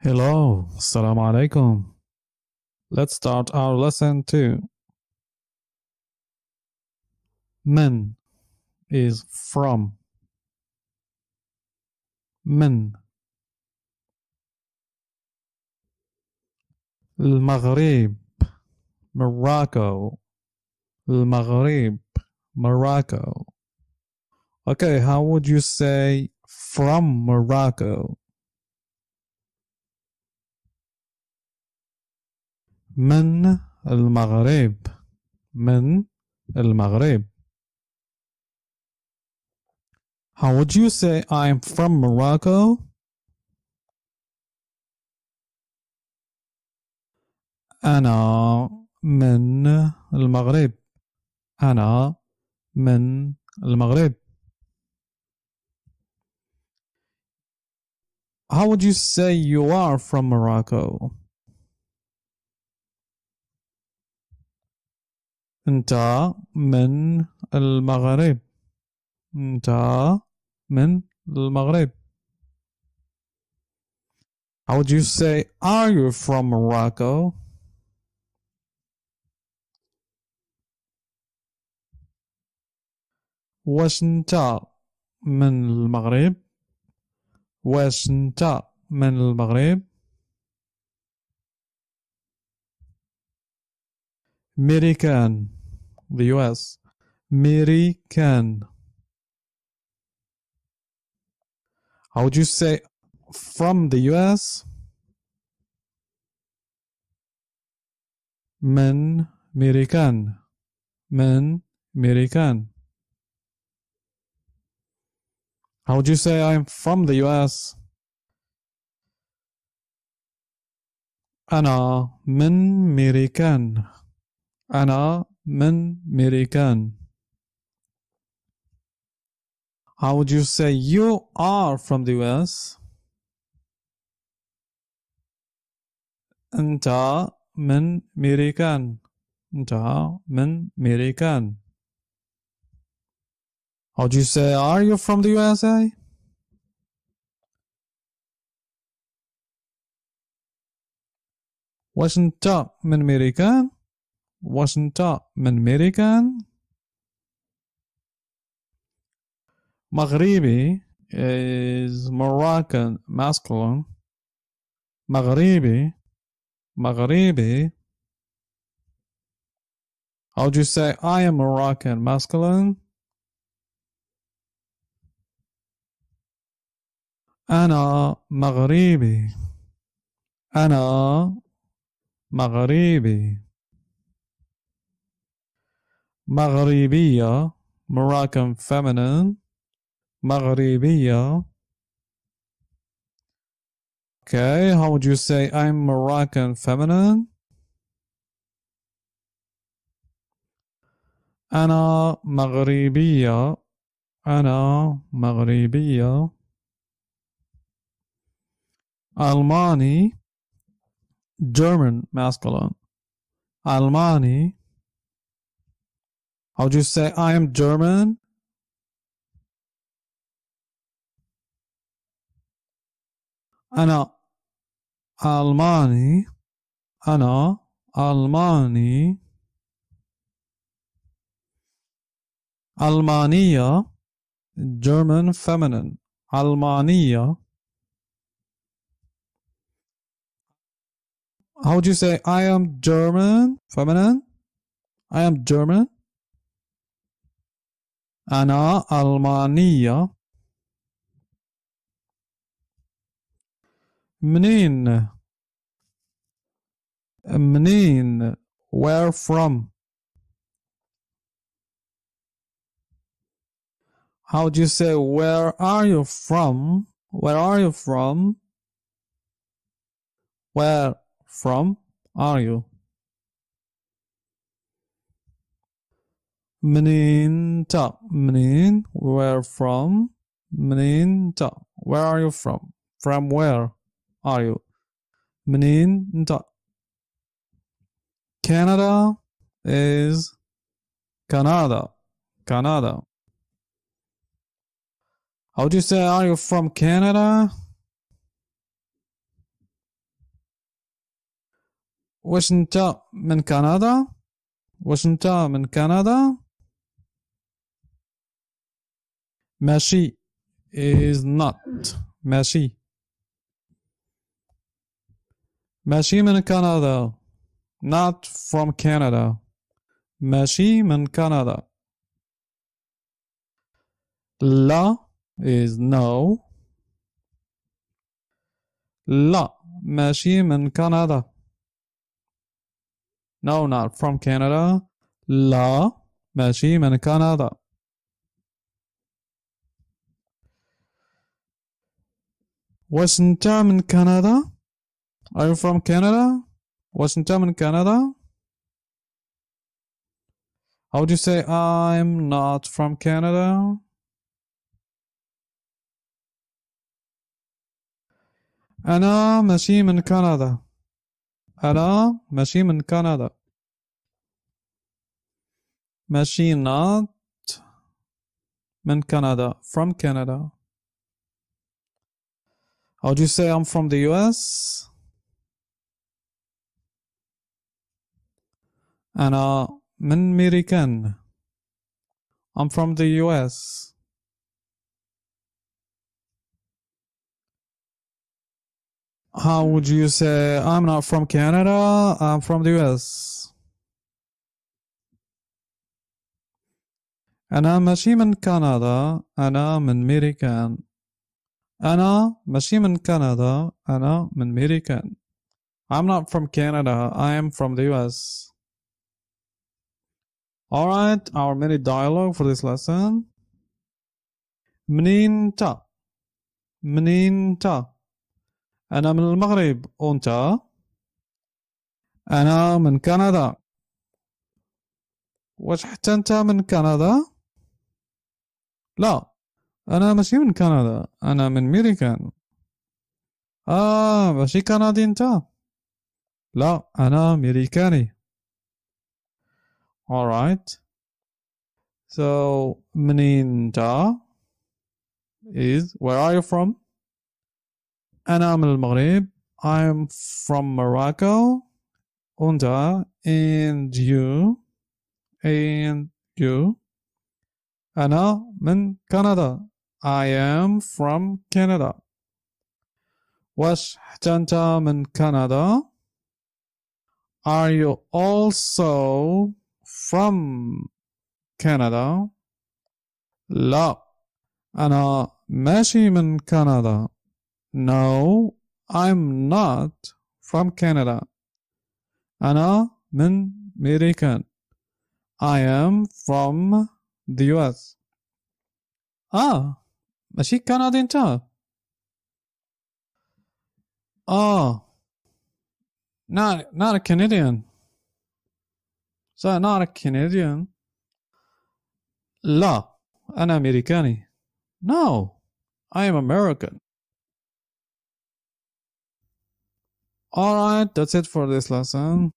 Hello, Assalamu alaikum. Let's start our lesson 2. Men is from. Men. Al-Maghrib, Morocco. Al-Maghrib, Morocco. Okay, how would you say from Morocco? من المغرب من المغرب How would you say I'm from Morocco? أنا من المغرب أنا من المغرب How would you say you are from Morocco? أنت من المغرب. أنت من المغرب. How would you say are you from Morocco? واش انت من المغرب؟ واش انت من المغرب؟ American. the US American How would you say from the US? من American من American How would you say I'm from the US? أنا من ميريكان أنا من ميريكان How would you say you are from the US? أنت من ميريكان أنت من ميريكان How would you say are you from the USA? واش انت من ميريكان واش انت من ميريكان مغربي is Moroccan masculine مغربي مغربي How would you say I am Moroccan masculine? أنا مغربي أنا مغربي مغربية Moroccan feminine مغربية Okay, how would you say I'm Moroccan feminine? أنا مغربية أنا مغربية ألماني German masculine ألماني How would you say I am German? أنا ألماني أنا ألماني ألمانية German feminine ألمانية How would you say I am German feminine? I am German أنا ألمانية منين منين where from how would you say where are you from where are you from where from are you منين تا منين where from منين تا where are you from from where are you منين انت Canada is Canada Canada how do you say are you from Canada واش انت من كندا واش انت من كندا ماشي is not ماشي ماشي من كندا not from Canada ماشي من كندا لا is no لا ماشي من كندا No not from Canada لا ماشي من كندا واش انت من كندا Are you from Canada واش انت من كندا How would you say I'm not from Canada أنا ماشي من كندا أنا ماشي من كندا ماشي not من كندا from Canada How do you say I'm from the US أنا من ميريكان I'm from the US How would you say I'm not from Canada, I'm from the US? أنا ماشي من كندا أنا من ميريكان أنا ماشي من كندا. أنا من ميريكان I'm not from Canada. I am from the US Alright, our mini dialogue for this lesson. منين تا منين تا أنا من المغرب. وأنت؟ أنا من كندا. واش حتى أنت من كندا؟ لا. أنا ماشي من كندا أنا من ميريكان آه ماشي كندي أنت لا أنا ميريكاني alright so منين أنت is where are you from أنا من المغرب I'm from Morocco أنت and you and you أنا من كندا I am from Canada واش حتى أنت من كندا Are you also from Canada لا أنا ماشي من كندا No, I'm not from Canada. أنا من ميريكان. I am from the US. آه ماشي كندي أنت. آه not, not a Canadian. So not a Canadian. لا أنا أمريكاني. No, I am American. Alright, that's it for this lesson.